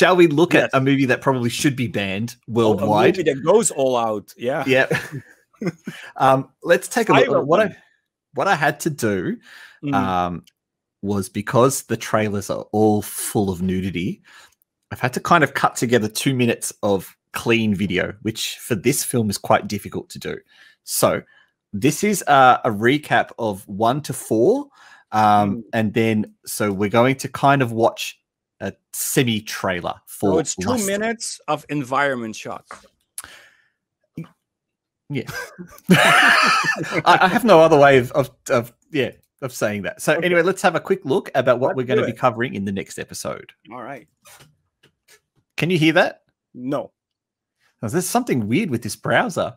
shall we look Yes. at a movie that probably should be banned Oh, a worldwide? movie that goes all out. Yeah. yeah. um, let's take a look. What I what I had to do Mm. um, was because the trailers are all full of nudity. I've had to kind of cut together two minutes of clean video, which for this film is quite difficult to do. So this is uh, a recap of one to four, um, Mm. and then so we're going to kind of watch a semi trailer for. So it's two Lust. minutes of environment shots. Yeah. I, I have no other way of, of, of yeah of saying that. So Okay. anyway, let's have a quick look about what Let's we're going to be covering in the next episode. All right. Can you hear that? No. Oh, There's something weird with this browser.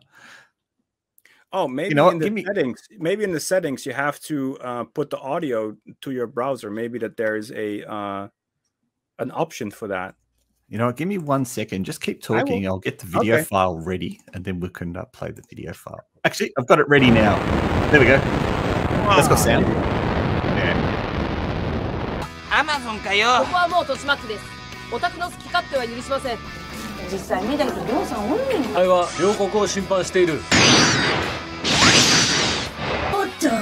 Oh, maybe know in the me- settings. Maybe in the settings you have to uh, put the audio to your browser. Maybe that there is a uh, an option for that. You know what? Give me one second. Just keep I will- talking. I'll get the video Okay. file ready, and then we can uh, play the video file. Actually, I've got it ready now. There we go. Let's go sound. Yeah. アマゾンかよここはもう豊島区ですお宅の好き勝手は許しません実際見てるとりょうさんおるねんあれは両国を侵犯しているおっとマン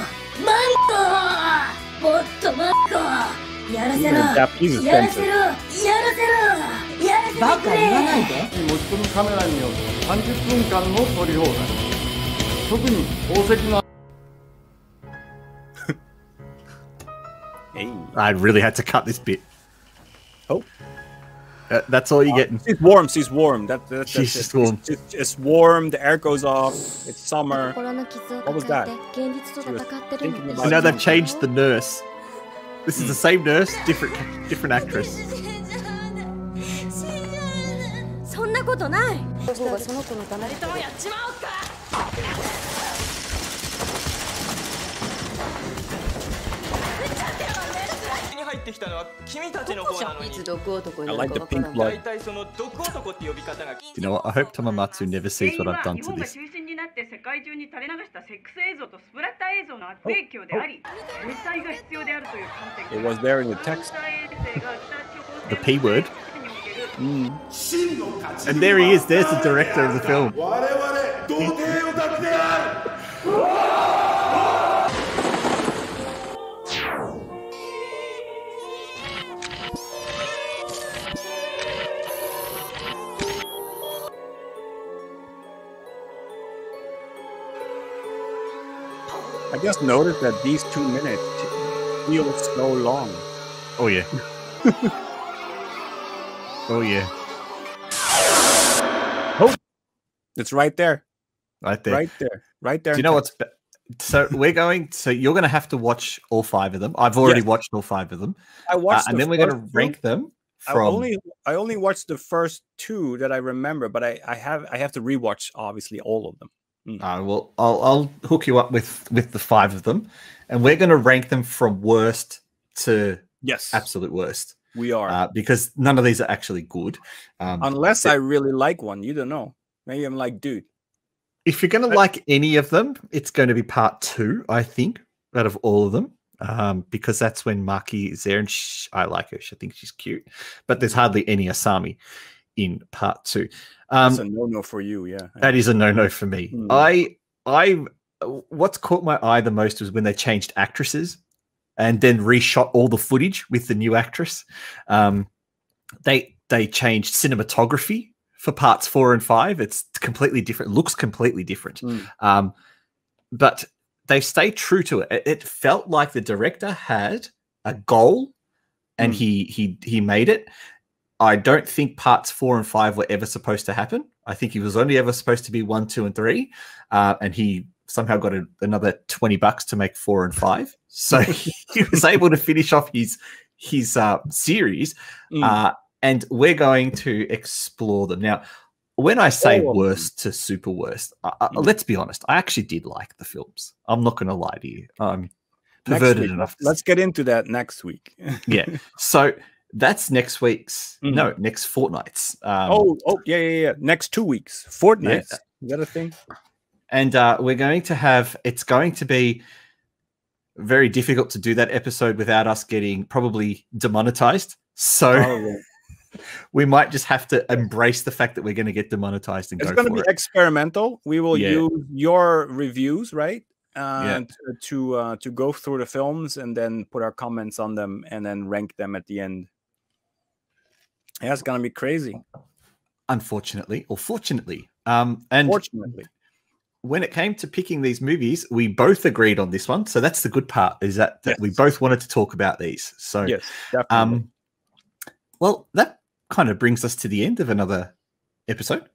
コもっとマンコ やらせ Even ろ Japanese is やらせ censored. ろやらせろやらせてくれバカ言わないで持ち込みカメラによって30分間の撮り放題特に宝石の Hey. I really had to cut this bit. Oh. Uh, that's all you're getting. She's warm. She's warm. That, that, that's She's it. just warm. It's, it's, it's warm. The air goes off. It's summer. 心の傷を What was 抱 that? えて現実と戦ってる thinking の about I know they've changed the nurse. This is the hmm. same nurse, different different actress. I like the pink vlog. You know what? I hope Tomomatsu never sees what I've done to this. 中心になって世界中に垂れ流したセックス映像とスプラッター映像の悪影響であり、制裁が必要であるという観点から It was there in the text. The P word. Mm. And there he is. There's the director of the film. I just noticed that these two minutes feel so long. Oh yeah. oh yeah. Oh, It's right there. Right there. Right there. Right there. Do you know text. what's so we're going so you're going to have to watch all five of them. I've already Yes. watched all five of them. I Uh, watched and the then we're going to rank them I from only I only watched the first two that I remember, but I, I have I have to rewatch obviously all of them. Uh, well, I'll, I'll hook you up with with the five of them, and we're going to rank them from worst to Yes, absolute worst, we are. uh, because none of these are actually good. Um, Unless I really like one, you don't know. Maybe I'm like, dude. if you're going to like any of them, it's going to be part two, I think, out of all of them, um, because that's when Maki is there, and sh I like her. I think she's cute, but there's hardly any Asami in part two. Um, That's a no no for you. Yeah. That is a no-no for me. Hmm. I I what's caught my eye the most was when they changed actresses and then reshot all the footage with the new actress. Um, they they changed cinematography for parts four and five. It's completely different. Looks completely different. Hmm. Um, but they stay true to it. It, felt like the director had a goal and Hmm. he he he made it. I don't think parts four and five were ever supposed to happen. I think he was only ever supposed to be one, two, and three, uh, and he somehow got a, another twenty bucks to make four and five. So he was able to finish off his his uh, series, Mm. uh, and we're going to explore them now. When I say them. worst to super worst, Mm. let's be honest. I actually did like the films. I'm not going to lie to you. I'm perverted enough. Let's get into that next week. yeah. So that's next week's. Mhm. No, next fortnight's. Um, oh, oh, yeah, yeah, yeah. Next two weeks, fortnight. Yeah. Is that a thing? and uh, we're going to have. It's going to be very difficult to do that episode without us getting probably demonetized. So Oh, we might just have to embrace the fact that we're going to get demonetized and It's go going to be it. experimental. We will Yeah. use your reviews, right? Yeah. Uh, to to, uh, to go through the films and then put our comments on them and then rank them at the end. Yeah, it's gonna be crazy. Unfortunately, or fortunately, um, and Fortunately, when it came to picking these movies, we both agreed on this one. So that's the good part is that, that we both wanted to talk about these. So yes, definitely. Um, well, that kind of brings us to the end of another episode